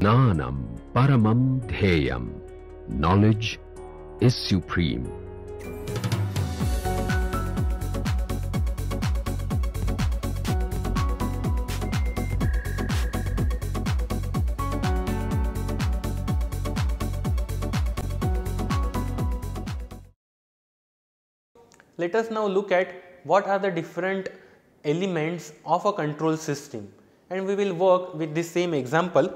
Nanam Paramam Dheyam. Knowledge is supreme. Let us now look at what are the different elements of a control system and we will work with this same example.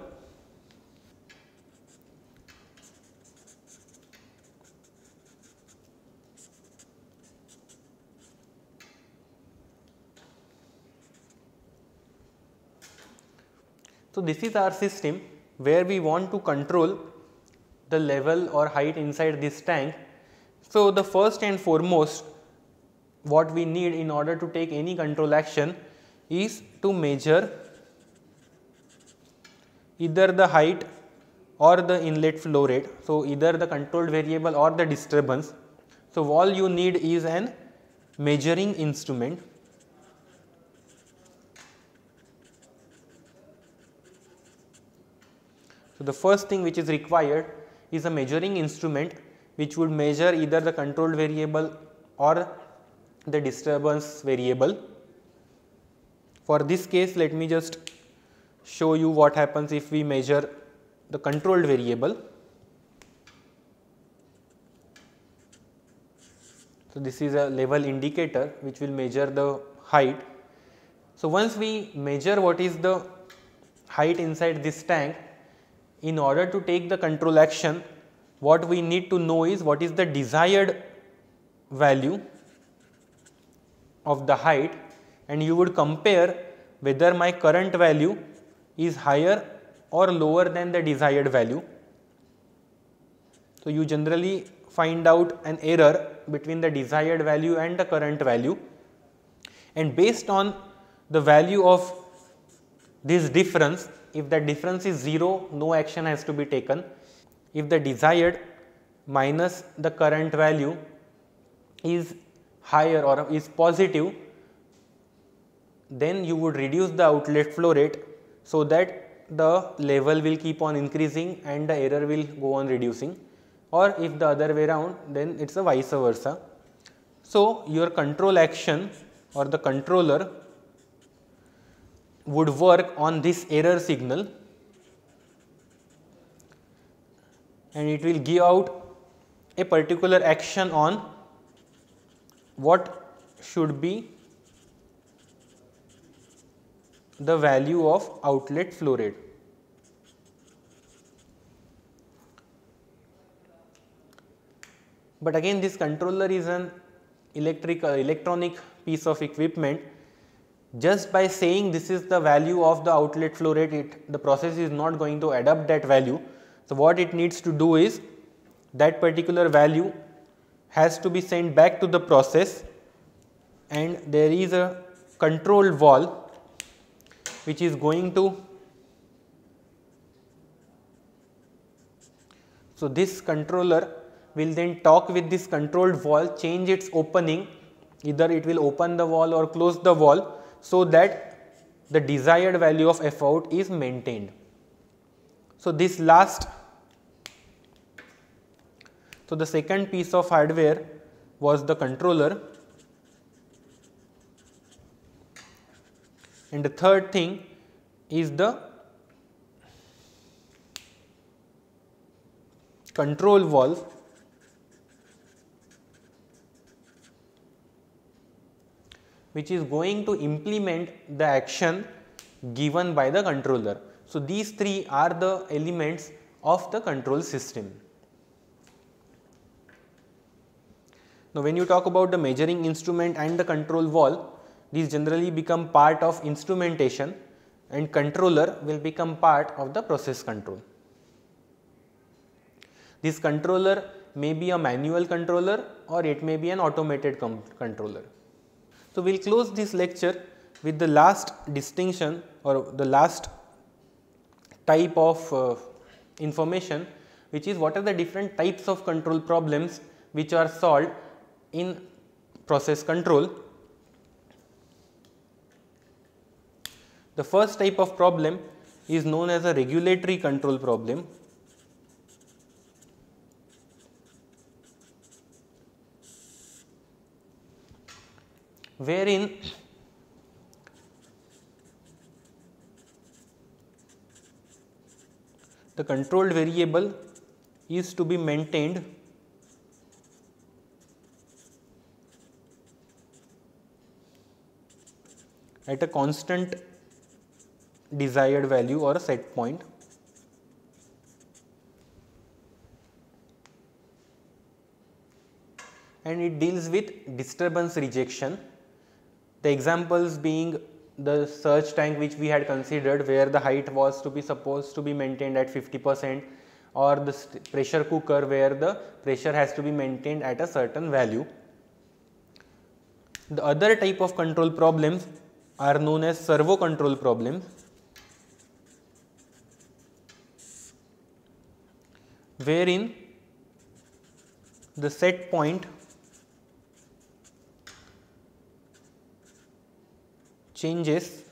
So, this is our system where we want to control the level or height inside this tank. So, the first and foremost what we need in order to take any control action is to measure either the height or the inlet flow rate. So, either the controlled variable or the disturbance. So, all you need is an measuring instrument So, the first thing which is required is a measuring instrument which would measure either the controlled variable or the disturbance variable. For this case let me just show you what happens if we measure the controlled variable. So, this is a level indicator which will measure the height. So, once we measure what is the height inside this tank in order to take the control action what we need to know is what is the desired value of the height and you would compare whether my current value is higher or lower than the desired value. So, you generally find out an error between the desired value and the current value and based on the value of this difference if the difference is 0 no action has to be taken. If the desired minus the current value is higher or is positive then you would reduce the outlet flow rate so that the level will keep on increasing and the error will go on reducing or if the other way around then it is a vice versa. So, your control action or the controller would work on this error signal and it will give out a particular action on what should be the value of outlet flow rate. But again this controller is an electric uh, electronic piece of equipment just by saying this is the value of the outlet flow rate it the process is not going to adapt that value. So, what it needs to do is that particular value has to be sent back to the process and there is a control valve which is going to so this controller will then talk with this controlled valve change its opening either it will open the valve or close the valve so that the desired value of f out is maintained. So, this last so the second piece of hardware was the controller and the third thing is the control valve which is going to implement the action given by the controller. So, these three are the elements of the control system. Now, when you talk about the measuring instrument and the control valve, these generally become part of instrumentation and controller will become part of the process control. This controller may be a manual controller or it may be an automated controller. So, we will close this lecture with the last distinction or the last type of uh, information which is what are the different types of control problems which are solved in process control. The first type of problem is known as a regulatory control problem. wherein the controlled variable is to be maintained at a constant desired value or a set point. and it deals with disturbance rejection. The examples being the surge tank which we had considered where the height was to be supposed to be maintained at 50 percent or the pressure cooker where the pressure has to be maintained at a certain value. The other type of control problems are known as servo control problems wherein the set point changes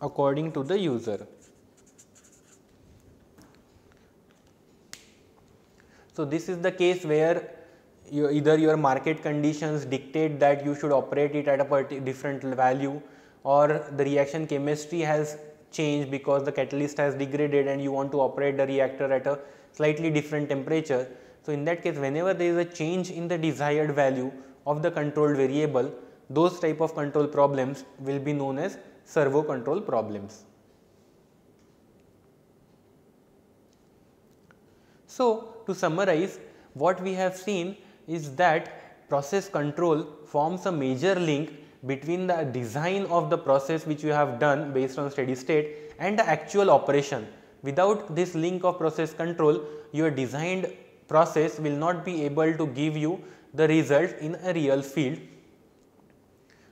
according to the user. So, this is the case where you either your market conditions dictate that you should operate it at a different value or the reaction chemistry has changed because the catalyst has degraded and you want to operate the reactor at a slightly different temperature. So, in that case whenever there is a change in the desired value of the controlled variable those type of control problems will be known as servo control problems. So, to summarize what we have seen is that process control forms a major link between the design of the process which you have done based on steady state and the actual operation. Without this link of process control your designed process will not be able to give you the result in a real field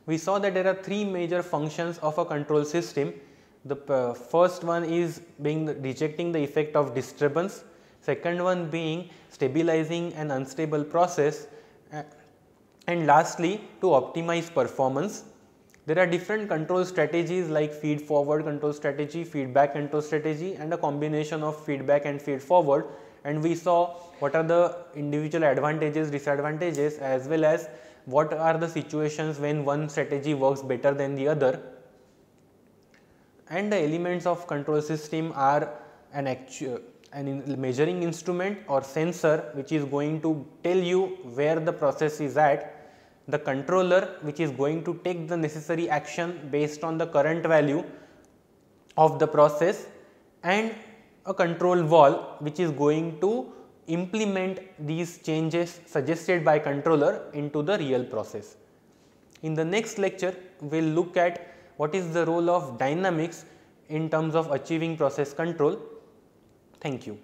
we saw that there are three major functions of a control system. The uh, first one is being rejecting the effect of disturbance, second one being stabilizing an unstable process uh, and lastly to optimize performance. There are different control strategies like feed forward control strategy, feedback control strategy and a combination of feedback and feed forward and we saw what are the individual advantages, disadvantages as well as what are the situations when one strategy works better than the other and the elements of control system are an actual an in measuring instrument or sensor which is going to tell you where the process is at the controller which is going to take the necessary action based on the current value of the process and a control valve which is going to implement these changes suggested by controller into the real process. In the next lecture, we will look at what is the role of dynamics in terms of achieving process control. Thank you.